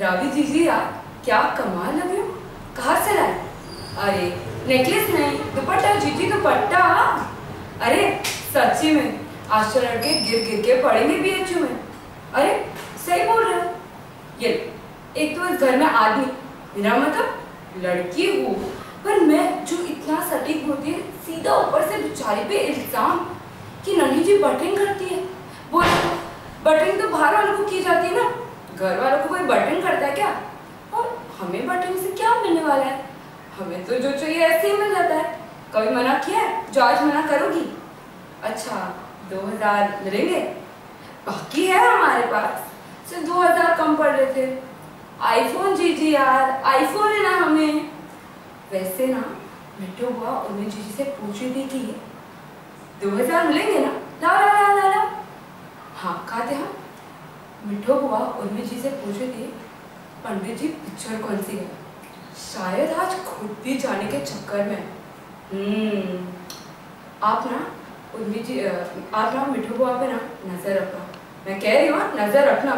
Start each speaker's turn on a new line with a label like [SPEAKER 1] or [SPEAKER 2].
[SPEAKER 1] रावी जीजी आप क्या कमाल लगे हो? कहाँ से लाए? अरे नेकलेस नहीं, दुपट्टा जीजी दुपट्टा। अरे, सच्ची में आज तो लड़के गिर गिर के पड़ेंगे भी अच्छू में। अरे, सही बोल रहे ये, एक तो इस घर में आदमी, मेरा मतलब लड़की हूँ। पर मैं जो इतना सटीक होती है, सीधा ऊपर से बेचारी पे इल्ज़ाम कि नन्ही जी बटरिंग करती है। बोल बटरिंग तो बाहर वालों को की जाती घर वालों को कोई बटरिंग करता है क्या? और हमें बटरिंग से क्या मिलने वाला है? हमें तो जो चाहिए ऐसे ही मिल जाता है। कभी मना किया है? जो आज मना करोगी। अच्छा दो हज़ार मिलेंगे? बाकी है हमारे पास। सिर्फ़ दो हज़ार कम पड़ रहे थे। आईफोन जीजिए यार आईफोन है ना हमें। वैसे ना, मिट्टू हुआ उन्हें जीजी से पूछ रही थी कि दो हज़ार मिलेंगे ना? ला ला ला ला ला। हाँ थे हम। मिठो बुआ उर्मी जी से पूछे थी पंडित जी पिक्चर कौन सी है? शायद आज खुद भी जाने के चक्कर में। हम्म आप ना उर्मी जी आप ना मिठो बुआ पे ना नज़र रखना। मैं कह रही हूँ हाँ, नज़र रखना।